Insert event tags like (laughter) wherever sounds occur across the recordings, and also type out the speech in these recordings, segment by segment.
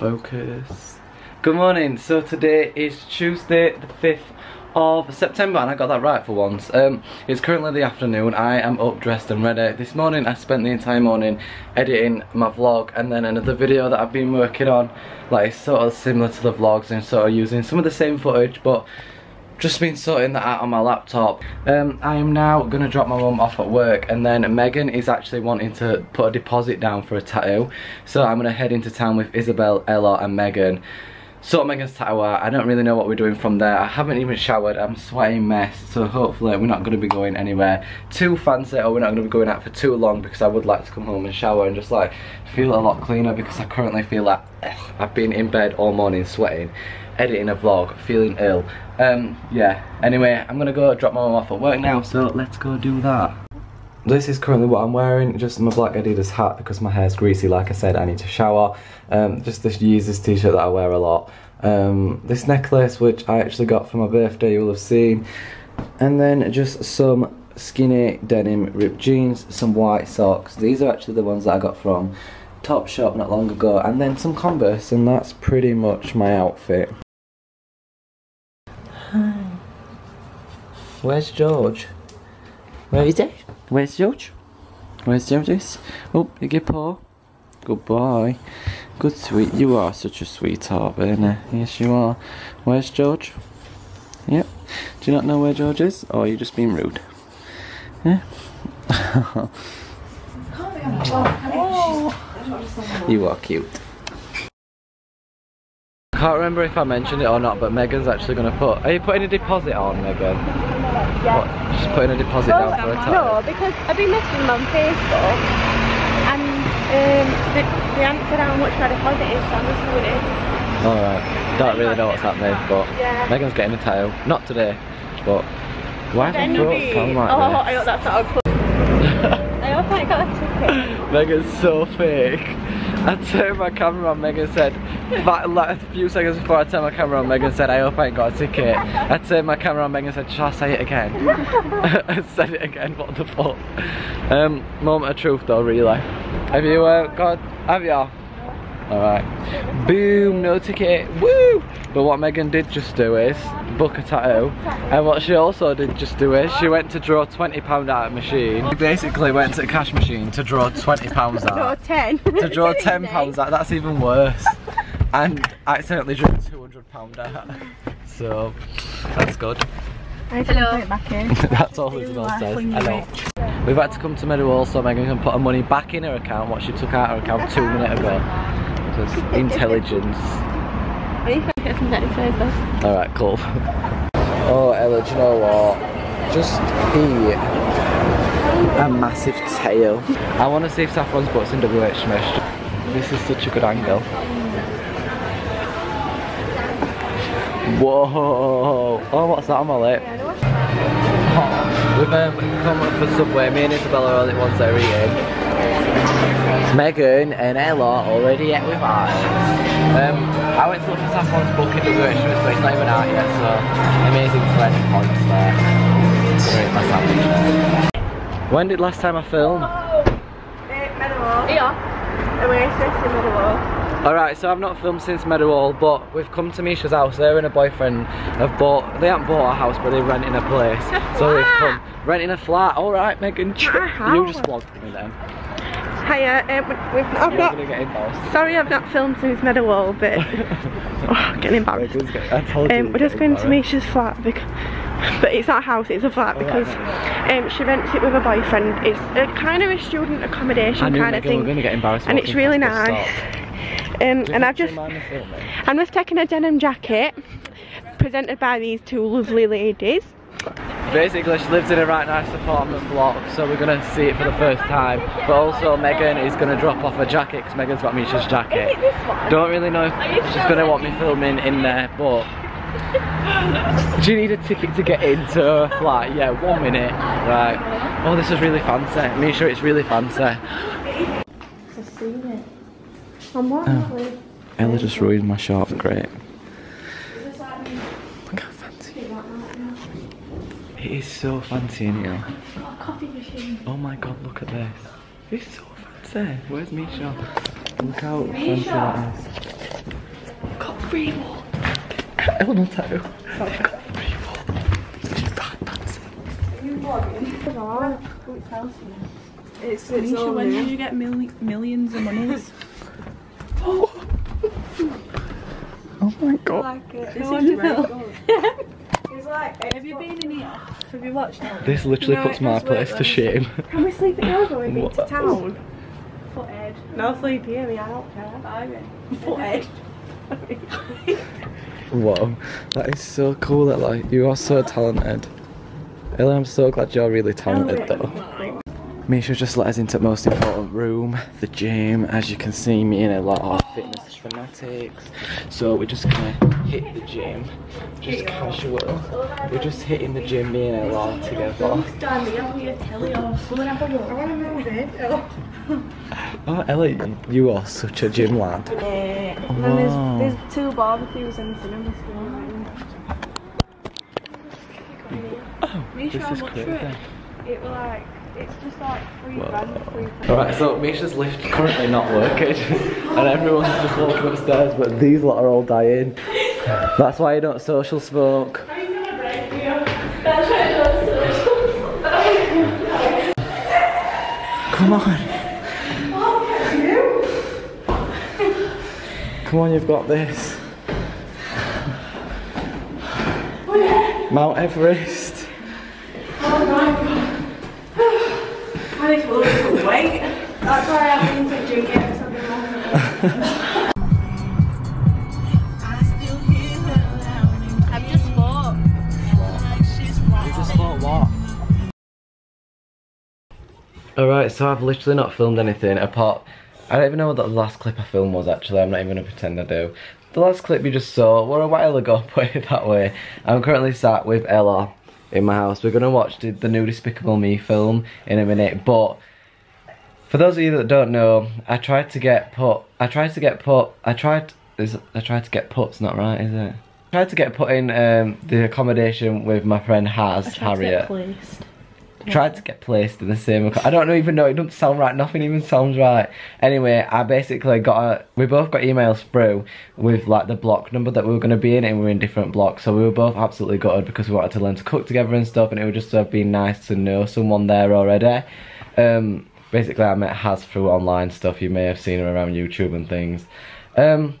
Focus. Good morning. So today is Tuesday the 5th of September and I got that right for once. Um, it's currently the afternoon. I am up, dressed and ready. This morning I spent the entire morning editing my vlog and then another video that I've been working on. Like sort of similar to the vlogs and sort of using some of the same footage but just been sorting that out on my laptop. Um, I am now going to drop my mum off at work and then Megan is actually wanting to put a deposit down for a tattoo. So I'm going to head into town with Isabel, Ella and Megan. Sort Megan's tattoo out. I don't really know what we're doing from there. I haven't even showered. I'm sweating mess. So hopefully we're not going to be going anywhere too fancy or we're not going to be going out for too long because I would like to come home and shower and just like feel a lot cleaner because I currently feel like ugh, I've been in bed all morning sweating editing a vlog, feeling ill. Um, yeah, anyway, I'm gonna go drop my mum off at work now, so let's go do that. This is currently what I'm wearing, just my black Adidas hat because my hair's greasy, like I said, I need to shower. Um, just this Yeezus t-shirt that I wear a lot. Um, this necklace, which I actually got for my birthday, you will have seen. And then just some skinny denim ripped jeans, some white socks. These are actually the ones that I got from Topshop not long ago. And then some Converse, and that's pretty much my outfit. Where's George? Where is he? Where's George? Where's George? Oh, you get paw. Good boy. Good sweet. You are such a sweetheart, Bernie. Yes, you are. Where's George? Yep. Do you not know where George is? Oh, or are you just being rude? Yeah. (laughs) you are cute. I can't remember if I mentioned it or not, but Megan's actually going to put. Are you putting a deposit on, Megan? Yeah. What? She's putting a deposit down for a tattoo. No, because I've been messaging them on Facebook and um, they, they haven't said how much my deposit is, so I'm just doing it. Alright. Don't really know what's happening, but Yeah. Megan's getting a tattoo. Not today, but why Then is you'll her be- throat sound like oh, this? I hope that's not a. (laughs) I hope I got a ticket. Megan's so fake. I turned my camera on, Megan said, a few seconds before I turned my camera on, Megan said, I hope I ain't got a ticket. I turned my camera on, Megan said, shall I say it again? (laughs) I said it again, what the fuck? Um, moment of truth though, really. Have you uh, got, have you? Alright. Boom, no ticket, woo! But what Megan did just do is book a tattoo. And what she also did just do is she went to draw £20 out of a machine. She basically went to a cash machine to draw £20 out No, 10. to draw (laughs) ten pounds out. That's even worse. And accidentally drew two hundred pound out. So that's good. I Hello. Put it back in. (laughs) that's all Isabel says. Hello. We've had to come to Meadowhall so Megan can put her money back in her account, what she took out her account two minutes ago. Because intelligence. (laughs) Are you trying to get? Alright, cool. (laughs) Oh Ella, do you know what? Just eat a massive tail. I want to see if Saffron's butts in WH Smith. This is such a good angle. Whoa! Oh, what's that on my lip? Oh, we've um, come up for Subway. Me and Isabella are the ones that are eating. Megan and Ella already ate with us. Um, I went to look for Saffron's book in WH Smith, but it's not even out yet, so amazing 20 points there. Great, my sandwich. When did last time I filmed? Meadowhall. Yeah. Oasis in Meadowhall. Alright, so I've not filmed since Meadowhall, but we've come to Misha's house. Her and her boyfriend have bought, they haven't bought a house, but they're renting a place. (laughs) so they've come, renting a flat. Alright, Megan, (laughs) you just vlogged me then. Hiya, um, we've, I've not, gonna get embarrassed. sorry I've not filmed since Meadowhall, but (laughs) oh, getting embarrassed. Get- I told you Um, we're just going to. Misha's flat because, but it's a house, it's a flat because um, she rents it with her boyfriend. It's a kind of a student accommodation kind of thing, gonna get embarrassed. and it's really nice. Um, and I've just, you mind me? I'm just taking a denim jacket presented by these two lovely ladies. Basically, she lives in a right nice apartment block, so we're gonna see it for the first time. But also, Megan is gonna drop off a jacket because Megan's got Misha's jacket. Don't really know if she's gonna want me filming in there, but do you need a ticket to get into flat? Yeah, one minute. Right. Oh, this is really fancy. Misha, it's really fancy. I've seen it. I'm Oh. Ella just ruined my shot. Great. Look how fancy. It is so fancy in here. Oh my god, look at this. It's so fancy. Where's Misha? Look how fancy that is. Freehold. Eleanor too. They've got Freehold. She's backpacks. It's, it's Nisha, when did you get mil- millions of monies? (gasps) Oh my god. like it. This No is it's (laughs) It's like Have you been in here? Have you watched it? This literally No, puts my does work place to shame. Can we sleep in over when we been to What? town? Footed. No sleep here, we I don't care. Footed. (laughs) Whoa, that is so cool, Ella. You are so talented. Ella, I'm so glad you're really talented though. Misha just let us into the most important room, the gym. As you can see, me and Ella are fitness fanatics. So we're just gonna hit the gym, just casual. We're just hitting the gym, me and Ella together. Stanley, have your telly off. Go and have a I look. want to move it. Oh, Ella, you- you are such a gym lad. And then there's, there's two barbecues and cinema still. Oh, this Misha, is what's crazy. it? It was like, it's just like three Whoa. grand, three grand. Alright, so Misha's lift currently not working (laughs) and everyone's just walking upstairs but these lot are all dying. That's why you don't social smoke. Come on. Come on, you've got this. Mount Everest. Oh I need to lose some weight. That's why I've been to gym getting something wrong. I've just fought. You just thought what? Alright, so I've literally not filmed anything apart. I don't even know what the last clip I filmed was actually, I'm not even gonna pretend I do. The last clip you just saw were a while ago, (laughs) put it that way. I'm currently sat with Ella in my house. We're gonna watch the, the new Despicable Me film in a minute, but for those of you that don't know, I tried to get put, I tried to get put, I tried, is, I tried to get put's not right, is it? I tried to get put in um, the accommodation with my friend Haz, Harriet tried to get placed in the same I don't know even know it doesn't sound right nothing even sounds right. Anyway I basically got a we both got emails through with like the block number that we were going to be in and we were in different blocks. So we were both absolutely gutted because we wanted to learn to cook together and stuff and it would just have been nice to know someone there already. Um basically I met Haz through online stuff. You may have seen her around YouTube and things. Um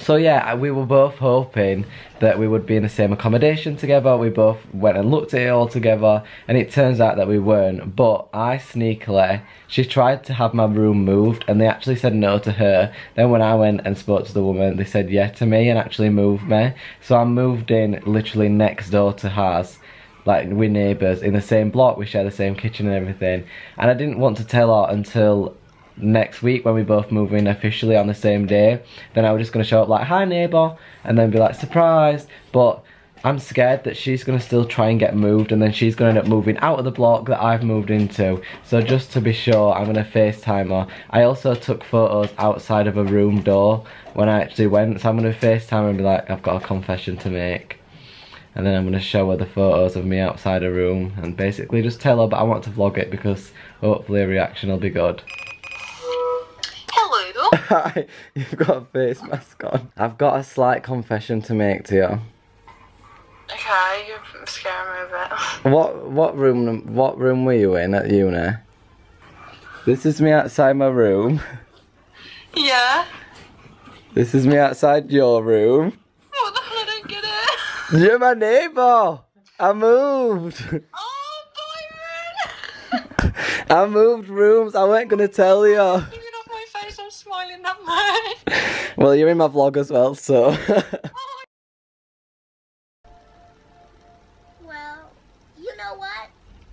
so yeah, we were both hoping that we would be in the same accommodation together. We both went and looked at it all together, and it turns out that we weren't. But I sneakily, she tried to have my room moved, and they actually said no to her. Then when I went and spoke to the woman, they said yeah to me and actually moved me. So I moved in literally next door to hers. Like we're neighbours in the same block, we share the same kitchen and everything. And I didn't want to tell her until next week when we both move in officially on the same day then I was just gonna show up like hi neighbour and then be like surprise. But I'm scared that she's gonna still try and get moved and then she's gonna end up moving out of the block that I've moved into. So just to be sure I'm gonna FaceTime her. I also took photos outside of a room door when I actually went so I'm gonna FaceTime her and be like I've got a confession to make. And then I'm gonna show her the photos of me outside a room and basically just tell her but I want to vlog it because hopefully a reaction will be good (laughs) Hi, you've got a face mask on. I've got a slight confession to make to you. Okay, you're scaring me a bit. (laughs) What what room what room were you in at uni? This is me outside my room. Yeah. This is me outside your room. What the hell? I don't get it. (laughs) You're my neighbour. I moved. Oh, Byron! I moved rooms. I weren't gonna tell you. Well, you're in my vlog as well, so. (laughs) well, you know what?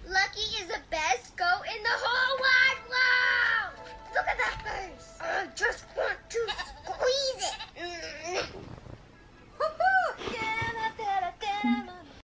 Lucky is the best goat in the whole wide world! Look at that face! Uh, just